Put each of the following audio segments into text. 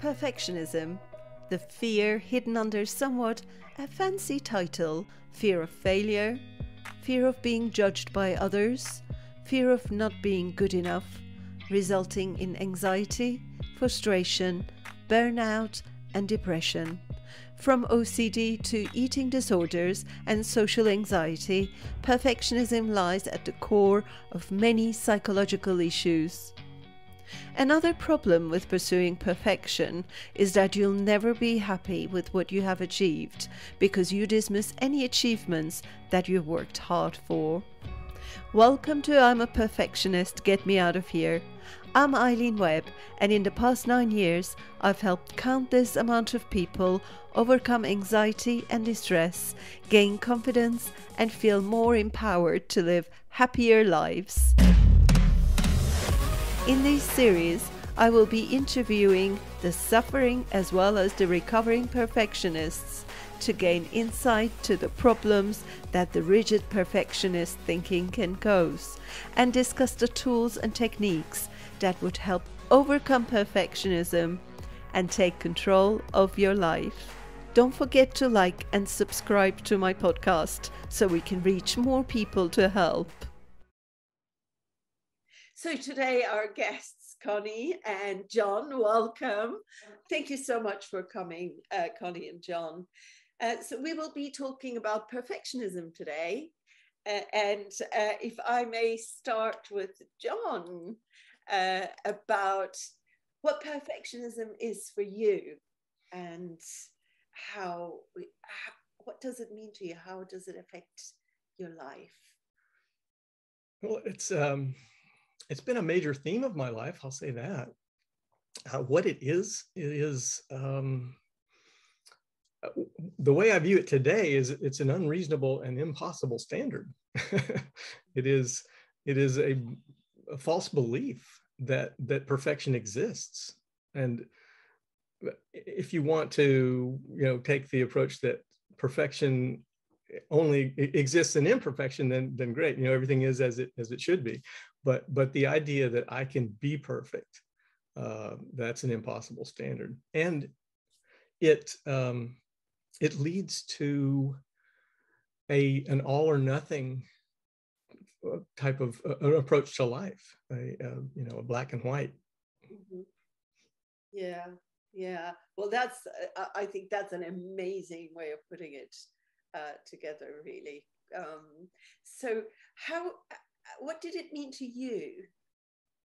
Perfectionism, the fear hidden under somewhat a fancy title fear of failure, fear of being judged by others, fear of not being good enough, resulting in anxiety, frustration, burnout, and depression. From OCD to eating disorders and social anxiety, perfectionism lies at the core of many psychological issues. Another problem with pursuing perfection is that you'll never be happy with what you have achieved because you dismiss any achievements that you've worked hard for. Welcome to I'm a Perfectionist, Get Me Out of Here. I'm Aylin Webb, and in the past nine years, I've helped countless amount of people overcome anxiety and distress, gain confidence, and feel more empowered to live happier lives. In this series, I will be interviewing the suffering as well as the recovering perfectionists to gain insight to the problems that the rigid perfectionist thinking can cause and discuss the tools and techniques that would help overcome perfectionism and take control of your life. Don't forget to like and subscribe to my podcast so we can reach more people to help. So today our guests, Connie and John, welcome. Thank you so much for coming, uh, Connie and John. Uh, so we will be talking about perfectionism today. Uh, and uh, if I may start with John uh, about what perfectionism is for you and how, how, what does it mean to you? How does it affect your life? Well, it's um, it's been a major theme of my life. I'll say that. Uh, what it is, it is um, uh, the way I view it today is it's an unreasonable and impossible standard. it is it is a, a, false belief that that perfection exists, and if you want to you know take the approach that perfection only exists in imperfection, then then great. You know everything is as it as it should be, but but the idea that I can be perfect, uh, that's an impossible standard, and it um, it leads to a an all or nothing uh, type of uh, approach to life a, you know a black and white mm-hmm. yeah yeah well that's i think that's an amazing way of putting it uh, together really um, so how uh, what did it mean to you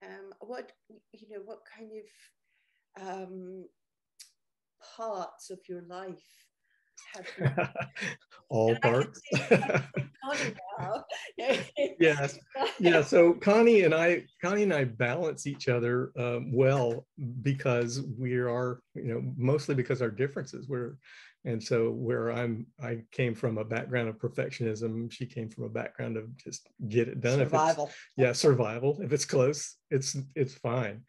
um, what you know what kind of um, parts of your life all parts. yes, yeah. So Connie and I, Connie and I balance each other um, well because we are, you know, mostly because our differences. We're, and so where I'm, I came from a background of perfectionism. She came from a background of just get it done. Survival. yeah, survival. If it's close, it's it's fine.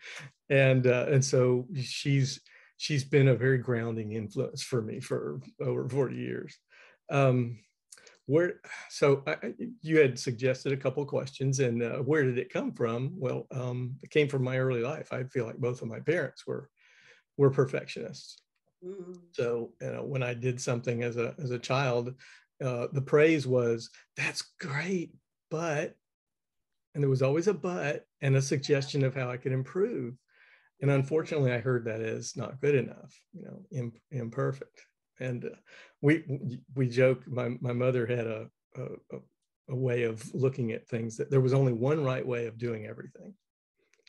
And uh, and so she's she's been a very grounding influence for me for over 40 years. Um, where so I, you had suggested a couple questions and uh, where did it come from well um, it came from my early life i feel like both of my parents were were perfectionists mm-hmm. so you know, when i did something as a as a child uh, the praise was that's great but and there was always a but and a suggestion of how i could improve. And unfortunately i heard that as not good enough you know imp- imperfect. And uh, we we joke my, my mother had a, a, a way of looking at things that there was only one right way of doing everything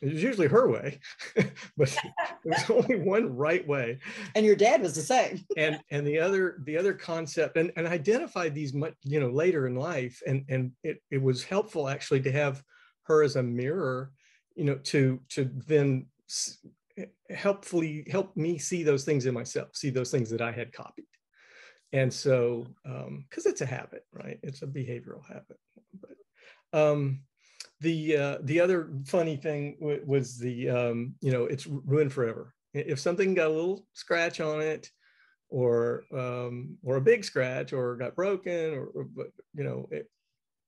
it was usually her way but there was only one right way and your dad was the same and and the other the other concept and, and identified these much you know later in life and and it, it was helpful actually to have her as a mirror you know to to then helpfully help me see those things in myself, see those things that I had copied. And so, because um, it's a habit, right? It's a behavioral habit. But um, the uh, the other funny thing w- was the um, you know it's ruined forever. If something got a little scratch on it, or um, or a big scratch, or got broken, or, or you know it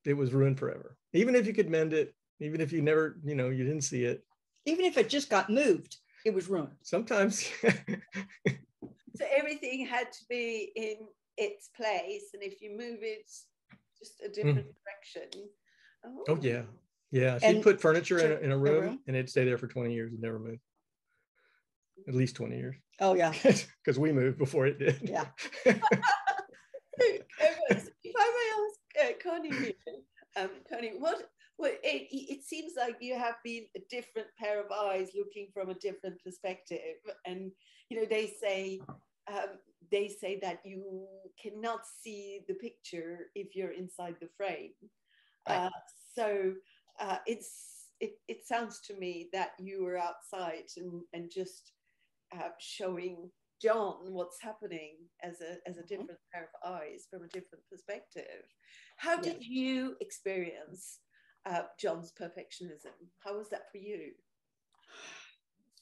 it was ruined forever. Even if you could mend it, even if you never you know you didn't see it, even if it just got moved. it was ruined. Sometimes. so everything had to be in its place, and if you move it just a different mm. direction. Oh. oh. yeah, yeah. She'd put furniture in a, in a room, room, and it'd stay there for twenty years and never move. At least twenty years. Oh yeah. Because we moved before it did. Yeah. if I may ask uh, Connie, um, Connie, what well, it, it seems like you have been a different pair of eyes looking from a different perspective. And, you know, they say, um, they say that you cannot see the picture if you're inside the frame. Right. Uh, so uh, it's, it, it sounds to me that you were outside and, and just uh, showing John what's happening as a, as a mm-hmm. different mm-hmm. pair of eyes from a different perspective. How did you experience uh, John's perfectionism. How was that for you?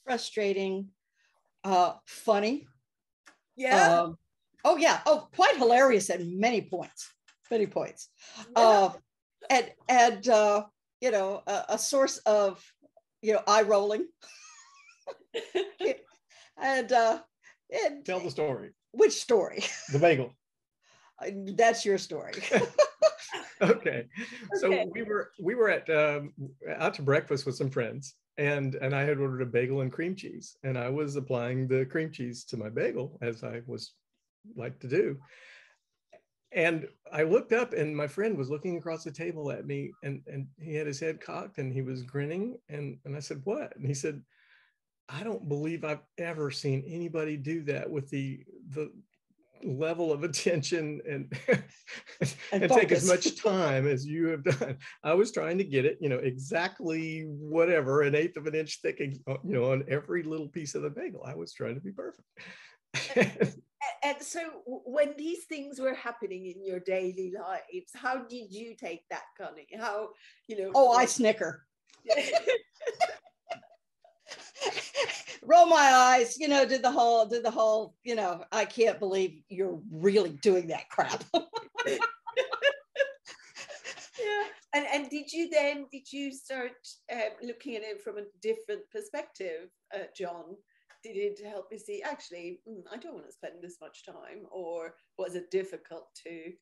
Frustrating, uh, funny. Yeah. Um, oh yeah. Oh, quite hilarious at many points. Many points. Yeah. Uh, and and uh, you know a, a source of you know eye rolling. and uh, and tell the story. Which story? The bagel. That's your story. okay. So we were we were at um, out to breakfast with some friends, and and I had ordered a bagel and cream cheese, and I was applying the cream cheese to my bagel as I was like to do. And I looked up, and my friend was looking across the table at me, and and he had his head cocked, and he was grinning, and and I said, "What?" And he said, "I don't believe I've ever seen anybody do that with the the level of attention and and, and take as much time as you have done. I was trying to get it, you know, exactly whatever, an eighth of an inch thick, you know, on every little piece of the bagel. I was trying to be perfect. And, and so when these things were happening in your daily lives, how did you take that, Connie? How, you know? Oh, I snicker. roll my eyes, you know, did the whole, did the whole, you know, I can't believe you're really doing that crap. yeah. And, and did you then, did you start uh, looking at it from a different perspective, uh, John? Did it help me see, actually, mm, I don't want to spend this much time? Or was it difficult to,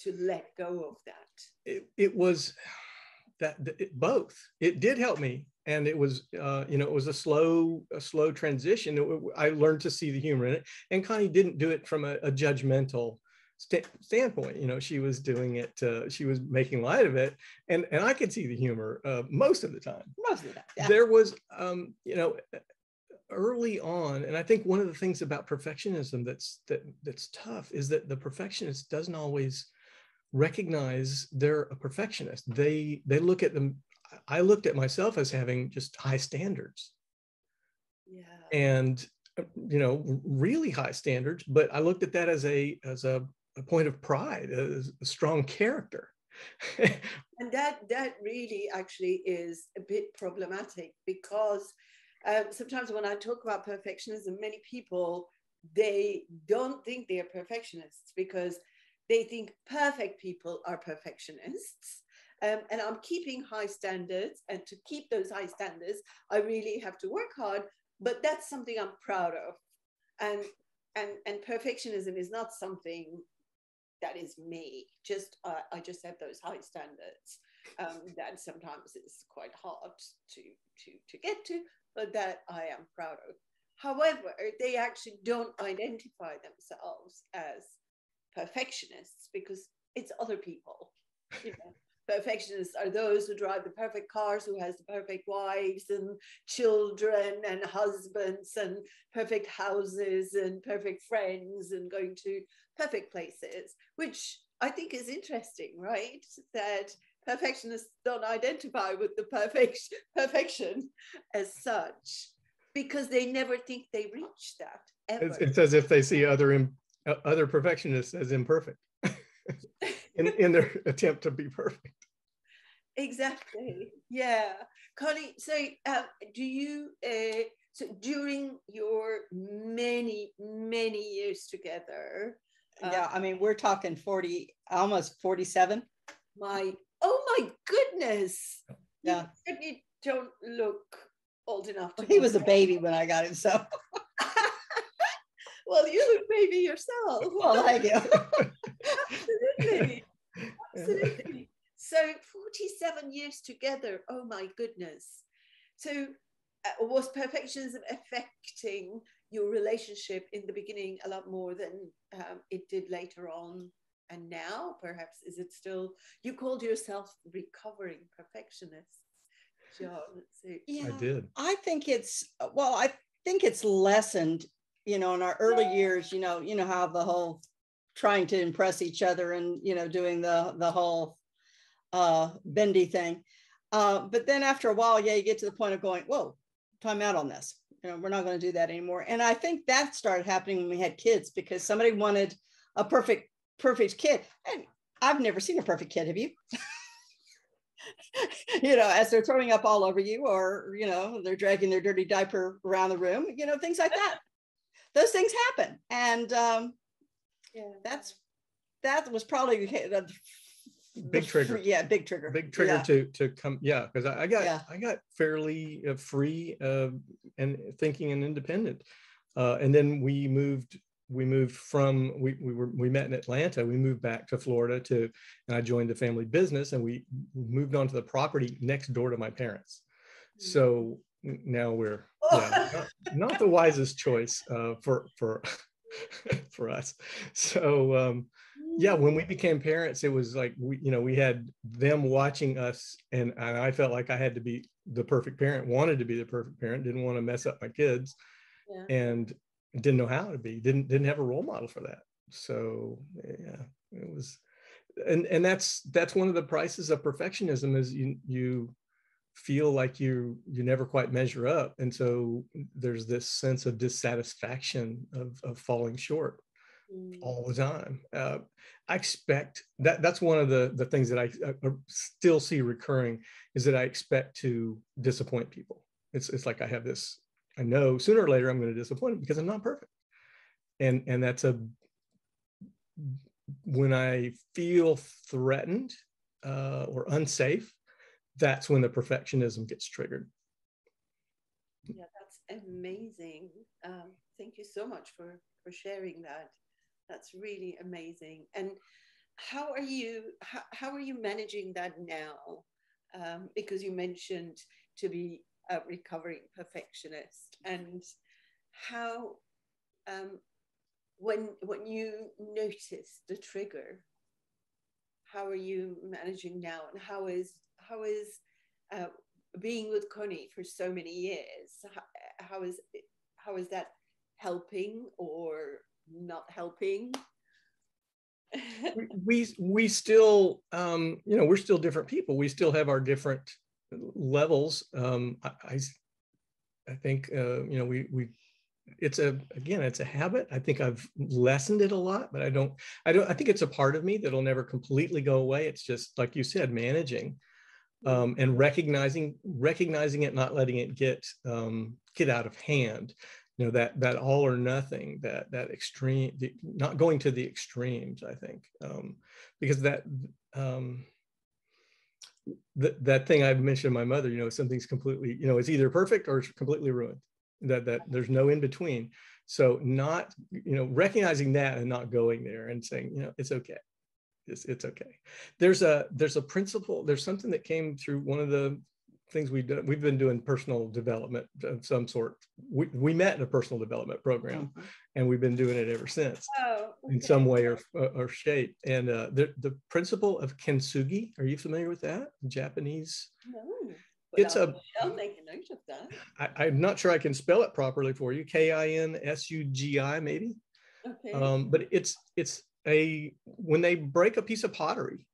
to let go of that? It, it was that it, both. It did help me and it was uh, you know it was a slow a slow transition it, i learned to see the humor in it and connie didn't do it from a, a judgmental st- standpoint you know she was doing it uh, she was making light of it and and i could see the humor uh, most of the time most of the time yeah. there was um, you know early on and i think one of the things about perfectionism that's that that's tough is that the perfectionist doesn't always recognize they're a perfectionist they they look at them I looked at myself as having just high standards. Yeah. And you know, really high standards, but I looked at that as a as a, a point of pride, as a strong character. and that that really actually is a bit problematic because um, sometimes when I talk about perfectionism, many people they don't think they are perfectionists because they think perfect people are perfectionists um, and I'm keeping high standards. And to keep those high standards, I really have to work hard. But that's something I'm proud of. And and and perfectionism is not something that is me. Just uh, I just have those high standards um, that sometimes is quite hard to to to get to, but that I am proud of. However, they actually don't identify themselves as perfectionists because it's other people. You know, perfectionists are those who drive the perfect cars, who has the perfect wives and children and husbands and perfect houses and perfect friends and going to perfect places, which I think is interesting, right? That perfectionists don't identify with the perfect perfection as such because they never think they reach that. It's, it's, as if they see other Im, uh, other perfectionists as imperfect. in, in their attempt to be perfect. Exactly. Yeah. Connie, so uh, do you, uh, so during your many, many years together, uh, yeah, I mean, we're talking 40, almost 47. My, oh my goodness. Yeah. You, you don't look old enough. he was a baby when I got him, so. well, you look baby yourself. Well, thank you. Absolutely. Absolutely. So 47 years together. Oh my goodness. So uh, was perfectionism affecting your relationship in the beginning a lot more than um, it did later on? And now, perhaps, is it still, you called yourself recovering perfectionist, John. Yeah, I did. I think it's well, I think it's lessened, you know, in our early years, you know, you know how the whole trying to impress each other and you know doing the the whole uh bendy thing. Uh, but then after a while, yeah, you get to the point of going, whoa, time out on this. You know, we're not going to do that anymore. And I think that started happening when we had kids because somebody wanted a perfect, perfect kid. And I've never seen a perfect kid. Have you? you know, as they're throwing up all over you, or you know, they're dragging their dirty diaper around the room, you know, things like that. Those things happen, and um, yeah. that's that was probably the Big trigger. Yeah, big trigger. big trigger Yeah. to to come yeah because I, I got Yeah. i got fairly uh, free uh, and thinking and independent uh, and then we moved we moved from we, we were we met in atlanta we moved back to florida to and i joined the family business and we moved on to the property next door to my parents. So now we're yeah, not, not the wisest choice uh, for for for us. So um yeah when we became parents it was like we you know we had them watching us and, and i felt like i had to be the perfect parent wanted to be the perfect parent didn't want to mess up my kids. Yeah. and didn't know how to be didn't didn't have a role model for that so yeah it was and and that's that's one of the prices of perfectionism is you you feel like you you never quite measure up and so there's this sense of dissatisfaction of, of falling short Mm. all the time. Uh, I expect that that's one of the the things that I, I still see recurring is that I expect to disappoint people. It's it's like I have this. I know sooner or later I'm going to disappoint them because I'm not perfect, and and that's a when I feel threatened uh, or unsafe, that's when the perfectionism gets triggered. Yeah, that's amazing. Um, thank you so much for for sharing that. That's really amazing. And how are you? How, how are you managing that now? Um, because you mentioned to be a recovering perfectionist, and how um, when when you notice the trigger, how are you managing now? And how is how is uh, being with Connie for so many years? How, how is how is that helping or not helping? we we, we still um, you know we're still different people we still have our different levels um, I, I think uh, you know we we it's a again it's a habit. I think i've lessened it a lot but i don't i don't i think it's a part of me that'll never completely go away. It's just like you said managing um, and recognizing recognizing it not letting it get um, get out of hand. You know that that all or nothing that that extreme the, not going to the extremes i think um, because that um, that that thing i've mentioned to my mother you know something's completely you know it's either perfect or it's completely ruined that that there's no in between. So not you know recognizing that and not going there and saying you know it's okay. It's, it's okay. There's a there's a principle there's something that came through one of the things we've done we've been doing personal development of some sort we, we met in a personal development program Mhm. and we've been doing it ever since Oh, in some way or, or shape and uh, the, the principle of kintsugi are you familiar with that japanese No. It's Well, a- I'll make a note of that. I, i'm not sure i can spell it properly for you k-i-n-s-u-g-i maybe Okay. um, but it's it's a when they break a piece of pottery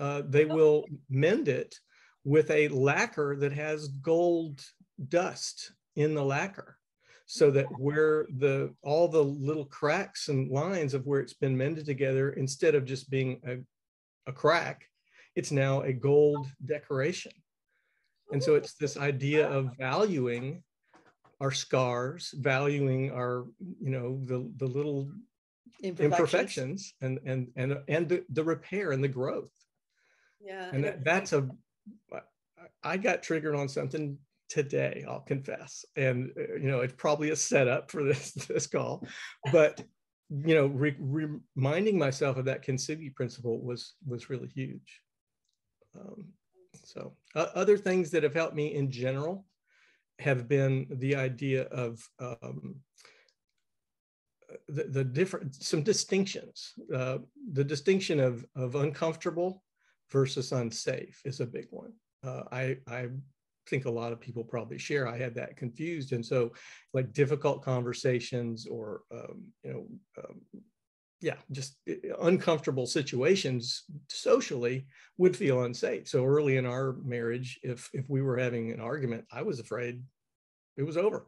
uh, they will mend it with a lacquer that has gold dust in the lacquer so that where the all the little cracks and lines of where it's been mended together instead of just being a, a crack it's now a gold decoration and so it's this idea of valuing our scars valuing our you know the the little imperfections and and and and the, the repair and the growth yeah. and that, that's a I- got triggered on something today i'll confess. And uh, you know it's probably a setup for this this call. But you know re- reminding myself of that kintsugi principle was was really huge. Um, so uh, other things that have helped me in general have been the idea of um, the, the, different some distinctions uh, the distinction of of uncomfortable versus unsafe is a big one. Uh, i i think a lot of people probably share i had that confused. And so like difficult conversations or um, you know um, yeah just uh, uncomfortable situations socially would feel unsafe. So early in our marriage if if we were having an argument i was afraid it was over.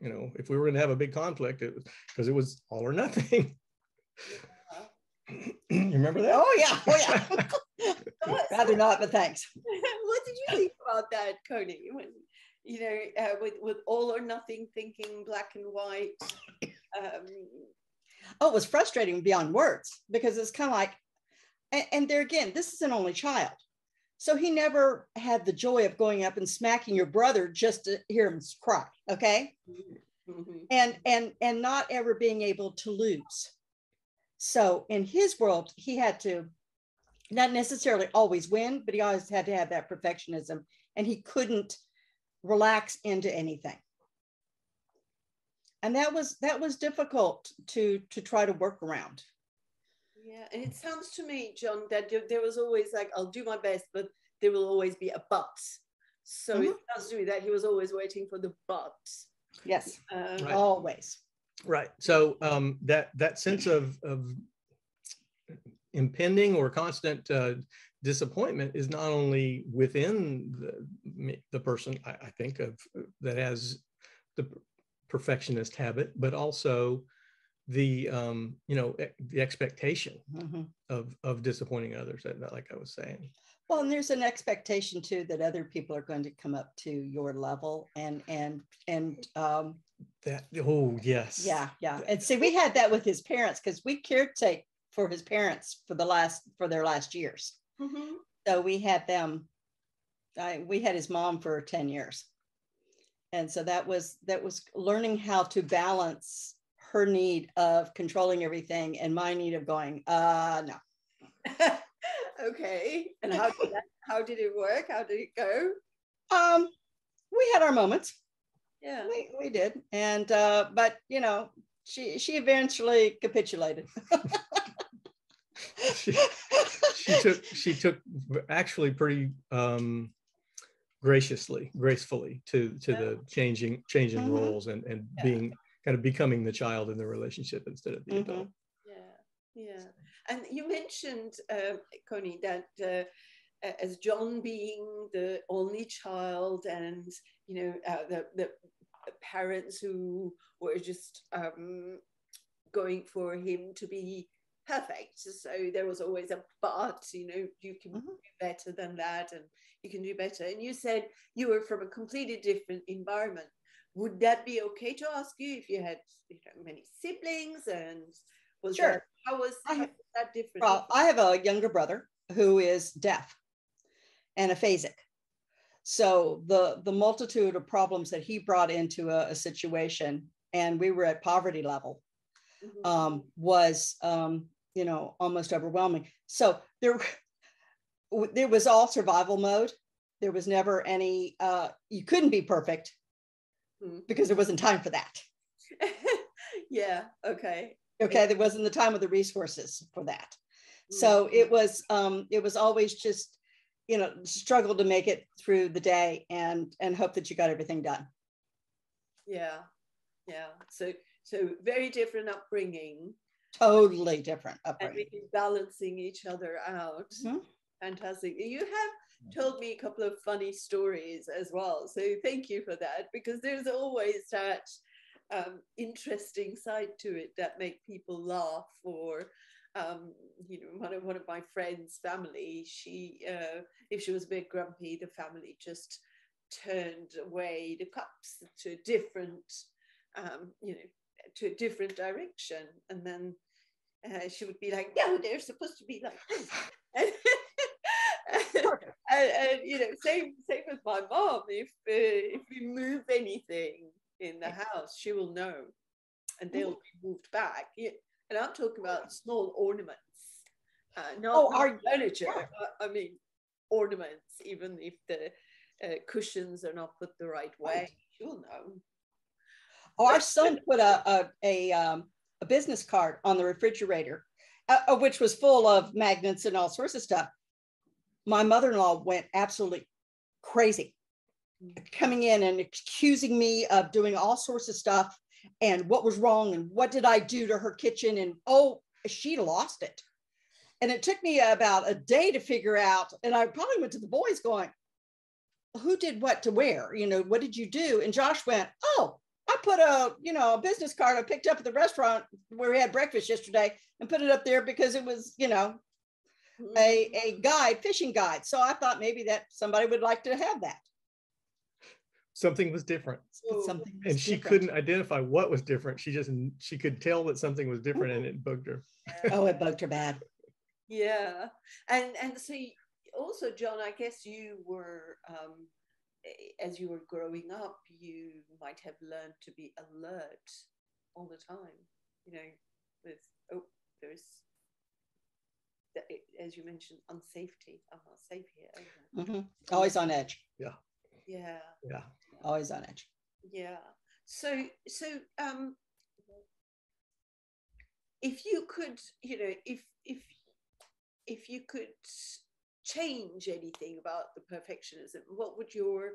You know if we were going to have a big conflict it was because it was all or nothing you remember that oh yeah oh yeah rather not but thanks what did you think about that Connie when you know uh, with with all or nothing thinking black and white um, oh it was frustrating beyond words because it's kind of like and, and there again this is an only child so he never had the joy of going up and smacking your brother just to hear him cry. Okay. Mm-hmm. And and and not ever being able to lose. So in his world, he had to not necessarily always win, but he always had to have that perfectionism and he couldn't relax into anything. And that was that was difficult to to try to work around. Yeah, and it sounds to me, John, that there was always like, I'll do my best, but there will always be a but. So mm-hmm. it sounds to me that he was always waiting for the but. Yes, um, right. always. Right. So um, that that sense of of impending or constant uh, disappointment is not only within the, the person I, I think of that has the perfectionist habit, but also the um, you know the expectation mm-hmm. of of disappointing others like i was saying well and there's an expectation too that other people are going to come up to your level and and and um that oh yes yeah yeah and see we had that with his parents because we caretake for his parents for the last for their last years mm-hmm. so we had them I, we had his mom for 10 years and so that was that was learning how to balance her need of controlling everything and my need of going, uh, no. okay. And how did that, how did it work? How did it go? Um, we had our moments. Yeah, we, we did. And, uh, but you know, she, she eventually capitulated. she, she took, she took actually pretty, um, graciously gracefully to to yeah. the changing changing mm-hmm. roles and and yeah. being kind of becoming the child in the relationship instead of the mm-hmm. adult. Yeah, yeah. And you mentioned, uh, Connie, that uh, as John being the only child, and you know uh, the the parents who were just um, going for him to be perfect. So there was always a but, you know, you can mm-hmm. do better than that and you can do better. And you said you were from a completely different environment would that be okay to ask you if you had you know, many siblings and was sure. That, how was how that different? Well, I have a younger brother who is deaf and aphasic. So the the multitude of problems that he brought into a, a situation, and we were at poverty level, mm-hmm. um, was um, you know almost overwhelming. So there there was all survival mode. There was never any. Uh, you couldn't be perfect mm-hmm. because there wasn't time for that. yeah. Okay. Okay. There wasn't the time or the resources for that. Mm-hmm. So it was um, it was always just you know struggle to make it through the day and and hope that you got everything done. Yeah. Yeah. So so very different upbringing. Totally different upbringing. And balancing each other out. Mm-hmm. Fantastic. You have told me a couple of funny stories as well. So thank you for that because there's always that um, interesting side to it that make people laugh or um, you know, one of one of my friends' family, she uh, if she was a bit grumpy, the family just turned away the cups to a different, um, you know, to a different direction, and then uh, she would be like, "No, they're supposed to be like this." and, and, you know, same same with my mom. If uh, if we move anything in the house, she will know, and they'll be moved back. Yeah. And I'm talking about small ornaments, uh, not, Oh, are- furniture. yeah. I, mean, ornaments. Even if the uh, cushions are not put the right way, You'll know. Oh, our son put a a a, um, a business card on the refrigerator, uh, uh, which was full of magnets and all sorts of stuff. My mother-in-law went absolutely crazy, coming in and accusing me of doing all sorts of stuff and what was wrong and what did I do to her kitchen and oh, she lost it. And it took me about a day to figure out. And I probably went to the boys going, "Who did what to where? You know, what did you do?" And Josh went, "Oh." I put a, you know, a business card I picked up at the restaurant where we had breakfast yesterday and put it up there because it was, you know, a, mm-hmm. a guide, fishing guide. So I thought maybe that somebody would like to have that. Something was different. It's something And she different. couldn't identify what was different. She just she could tell that something was different and it bugged her. Oh, it bugged her bad. Yeah, and and so y- also, John, I guess you were um, as you were growing up, you might have learned to be alert all the time. You know, with oh, there's as you mentioned, unsafety. I'm not safe here. Mhm. Always on edge. Yeah. Yeah, Yeah. Always on edge. yeah. So so um, if you could, you know, if if if you could change anything about the perfectionism, what would your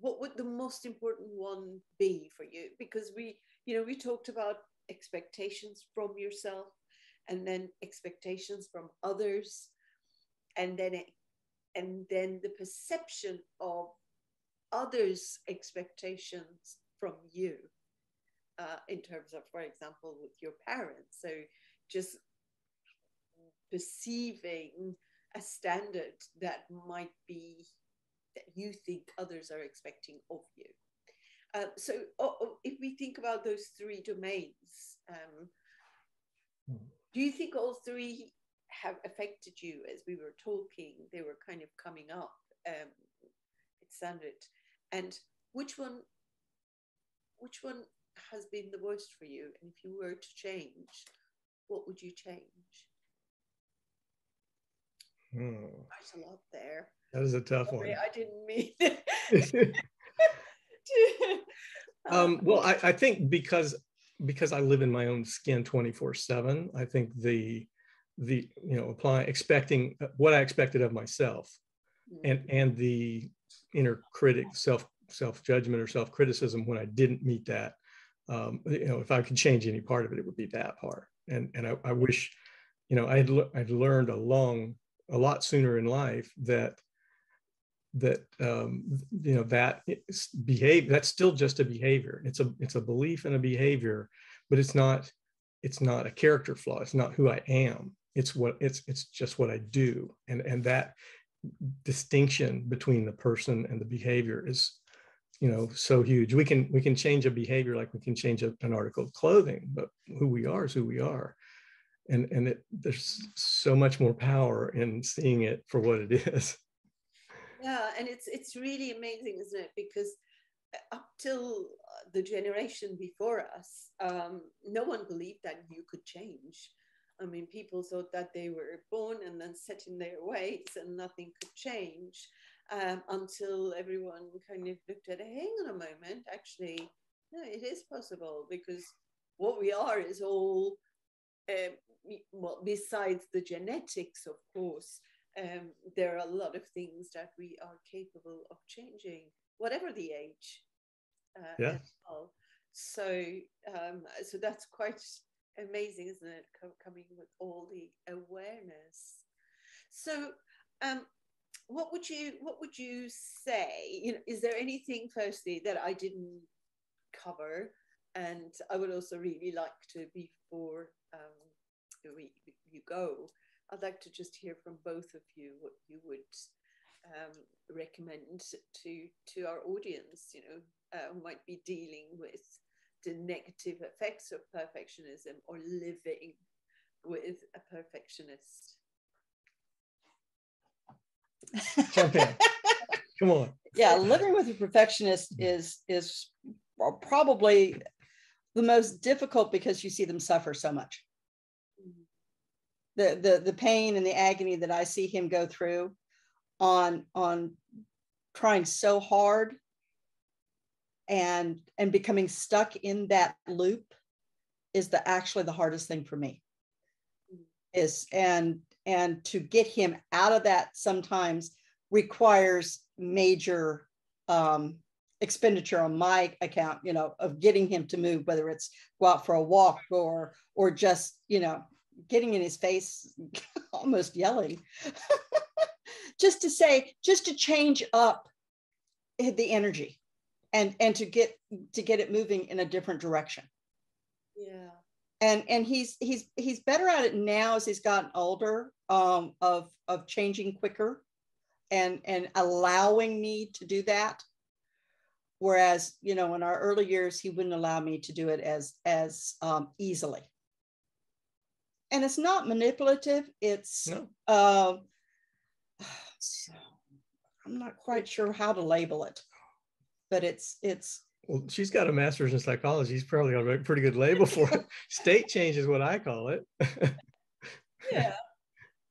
what would the most important one be for you? Because we, you know, we talked about expectations from yourself and then expectations from others and then it, and then the perception of others expectations from you uh, in terms of for example with your parents. So just perceiving a standard that might be that you think others are expecting of you. Um, so oh, oh, if we think about those three domains um, Hmm. do you think all three have affected you? As we were talking they were kind of coming up um, it sounded and which one which one has been the worst for you and if you were to change what would you change Hmm. quite a lot there That is a tough Sorry, one. i didn't mean to um, well, I, I think because because I live in my own skin 24 seven, I think the the you know applying expecting what I expected of myself and and the inner critic self self judgment or self criticism when I didn't meet that. Um, you know, if I could change any part of it, it would be that part. And and I, I wish, you know, I'd I'd learned a long a lot sooner in life that that um, you know that behave that's still just a behavior. It's a it's a belief and a behavior, but it's not it's not a character flaw. It's not who I am. It's what it's it's just what I do. And and that distinction between the person and the behavior is you know so huge. We can we can change a behavior like we can change a, an article of clothing but who we are is who we are. And and it, there's so much more power in seeing it for what it is. Yeah and it's it's really amazing isn't it? Because uh, up till uh, the generation before us um, no one believed that you could change i mean people thought that they were born and then set in their ways and nothing could change um, until everyone kind of looked at it hang on a moment actually no it is possible because what we are is all um, well besides the genetics of course um, there are a lot of things that we are capable of changing, whatever the age. Uh, Yeah. well. So, um, so that's quite amazing, isn't it? Co- coming with all the awareness. So, um, what would you what would you say? You know, is there anything firstly that I didn't cover? And I would also really like to before um, we you go. I'd like to just hear from both of you what you would um, recommend to to our audience. You know, uh, who might be dealing with the negative effects of perfectionism or living with a perfectionist. Jump in. Come on. yeah, living with a perfectionist is is probably the most difficult because you see them suffer so much. The the the pain and the agony that I see him go through on on trying so hard and and becoming stuck in that loop is the actually the hardest thing for me. Is and and to get him out of that sometimes requires major um, expenditure on my account you know of getting him to move whether it's go out for a walk or or just you know getting in his face almost yelling. Just to say just to change up the energy and and to get to get it moving in a different direction Yeah. and and he's he's he's better at it now as he's gotten older um of of changing quicker and and allowing me to do that whereas you know in our early years he wouldn't allow me to do it as as um, easily and it's not manipulative it's No. uh, i'm not quite sure how to label it but it's it's Well, she's got a master's in psychology. She's probably got a pretty good label for it. State change is what I call it. Yeah.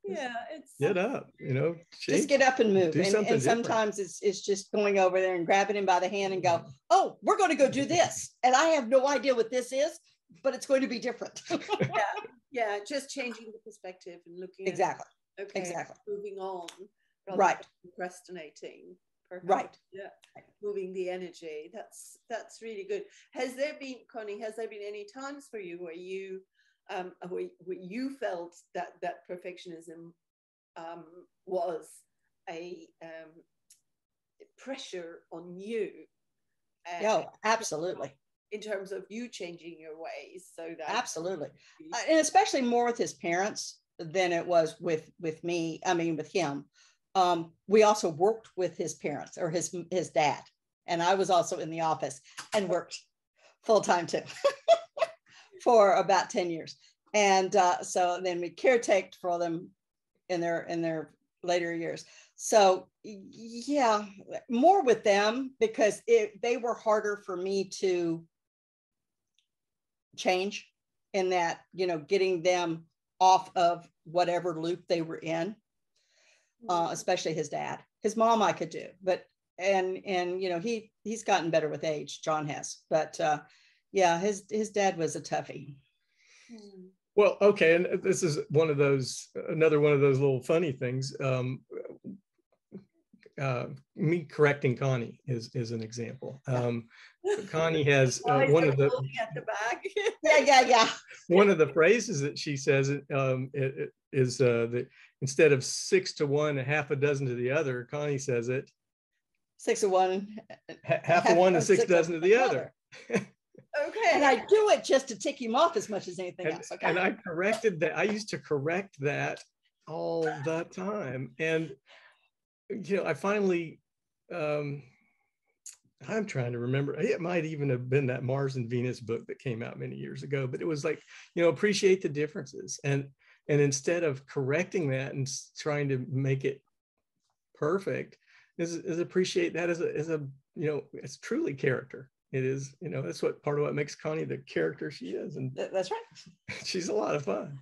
Yeah. It's Get up, you know. just get up and move do and, something and different. sometimes it's it's just going over there and grabbing him by the hand and go mm-hmm. oh we're going to go do this and i have no idea what this is but it's going to be different yeah. Yeah. Just changing the perspective and looking at, exactly okay, exactly. moving on rather Right. than procrastinating perhaps. right. Yeah. Moving the energy. That's that's really good. Has there been connie has there been any times for you where you um where, where you felt that that perfectionism um was a um pressure on you? Uh, no absolutely. in terms of you changing your ways so that absolutely. Uh, and especially more with his parents than it was with with me i mean with him um, we also worked with his parents or his his dad and i was also in the office and worked full time too for about 10 years. And uh, so then we caretaked for them in their in their later years. So yeah more with them because it, they were harder for me to change in that you know getting them off of whatever loop they were in uh, especially his dad his mom i could do but and and you know he he's gotten better with age john has but uh yeah his his dad was a toughie Mm. Well, okay, and this is one of those another one of those little funny things. Um, uh, me correcting Connie is is an example. Um, Connie has uh, one of the at the back yeah yeah yeah one of the phrases that she says um, it, it is uh, that instead of six to one, a half a dozen to the other, Connie says it six to one ha- half a one and six of dozen to the other. okay and i do it just to tick him off as much as anything And, else okay and I corrected that. I used to correct that all the time. And, you know, I finally, um, I'm trying to remember. It might even have been that Mars and Venus book that came out many years ago, but it was like, you know, appreciate the differences. And, and instead of correcting that and trying to make it perfect, is, is appreciate that as a, as a, you know, it's truly character. It is, you know, that's what part of what makes Connie the character she is. And that's right she's a lot of fun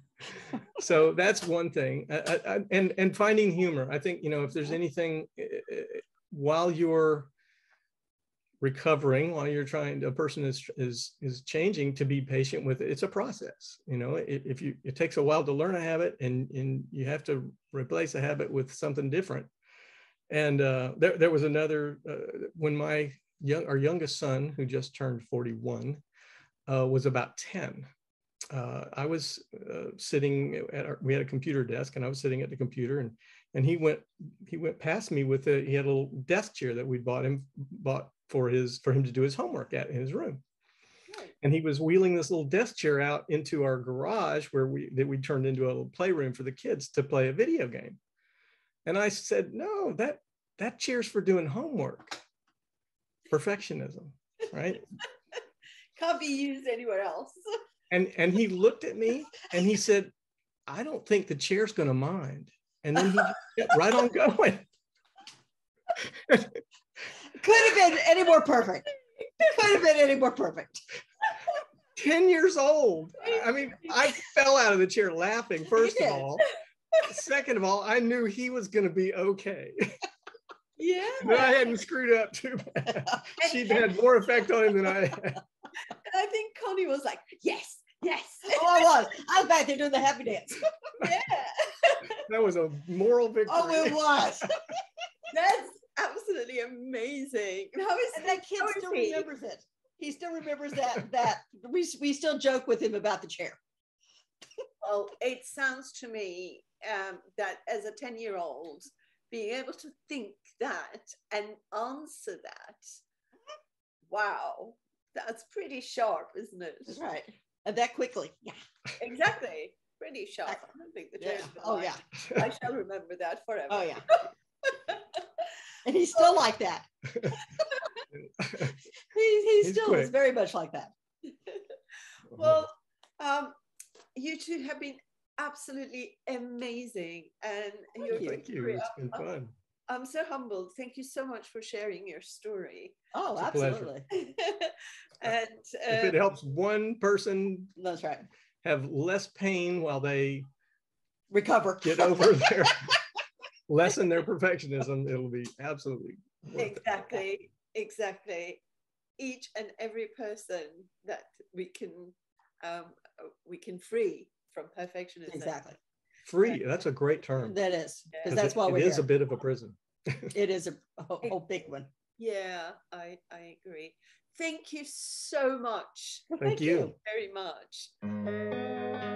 so that's one thing. I, I, and and finding humor. I think you know if there's anything uh, uh, while you're recovering while you're trying a person is is is changing to be patient with it. It's a process you know. If, if you it takes a while to learn a habit and and you have to replace a habit with something different. And uh there, there was another uh, when my young our youngest son who just turned 41 uh, was about 10 uh, I was uh, sitting at our, we had a computer desk and I was sitting at the computer and and he went he went past me with a he had a little desk chair that we bought him bought for his for him to do his homework at in his room. And he was wheeling this little desk chair out into our garage where we that we turned into a little playroom for the kids to play a video game. And I said no that that chair's for doing homework. Perfectionism right? Can't be used anywhere else and and he looked at me and he said i don't think the chair's going to mind and then he kept right on going Could have been any more perfect. Could have been any more perfect. 10 years old. I mean, I fell out of the chair laughing, first of all. Second of all, I knew he was going to be okay. Yeah. But I hadn't screwed up too bad. She'd had more effect on him than I had. I think Connie was like, yes, yes. Oh, I was. I was back there doing the happy dance. yeah. That was a moral victory. Oh, it was. That's absolutely amazing. How is And that kid still he? remembers it. He still remembers that that we we still joke with him about the chair. Well, it sounds to me um, that as a 10 year old, being able to think that and answer that, wow, that's pretty sharp, isn't it? That's right. And that quickly. Yeah. Exactly. Pretty sharp. I don't think the Yeah. Oh lie. yeah. I shall remember that forever. Oh yeah. And he's still like that. He, he He's still is very much like that. Well, um, you two have been absolutely amazing, and Thank you. thank you. It's been fun. I'm so humbled. Thank you so much for sharing your story. Oh, It's absolutely. and If it uh, helps one person That's right. have less pain while they Recover. get over their lessen their perfectionism, it'll be absolutely worth it. exactly, exactly. Each and every person that we can um, uh, we can free from perfectionism. Exactly. Free. That's a great term. That is. because that's it- why it we're is here. a bit of a prison. it is a, a, a big one. Yeah, I I agree. Thank you so much, Well, Thank you. very much.